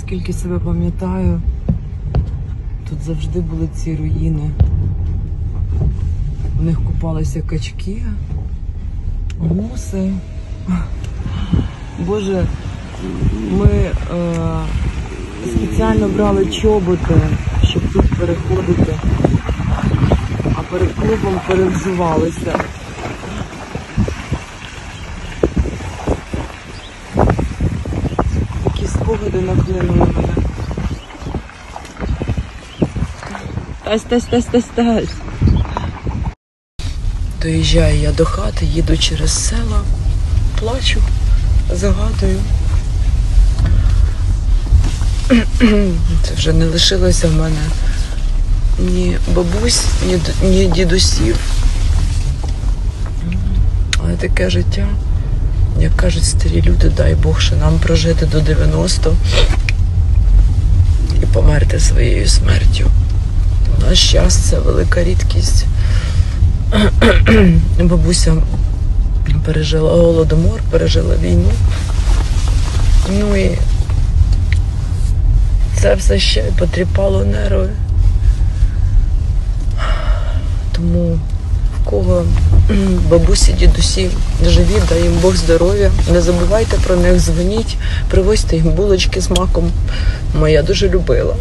скільки себе пам'ятаю, тут завжди були ці руїни. В них купалися качки, гуси. Боже, ми е, спеціально брали чоботи, щоб тут переходити, а перед клубом перевзувалися. Такі спогади мене. Тась, тась, тась, тась, тась. Доїжджаю я до хати, їду через села, плачу, загадую. Це вже не лишилося в мене ні бабусь, ні дідусів. Але таке життя, як кажуть старі люди, дай Бог, що нам прожити до 90 і померти своєю смертю. У нас час велика рідкість. Бабуся пережила голодомор, пережила війну. Ну і це все ще потріпало нерви. Тому кого бабусі, дідусі живі, дай їм Бог здоров'я. Не забувайте про них, дзвоніть, привозьте їм булочки з маком. Моя дуже любила.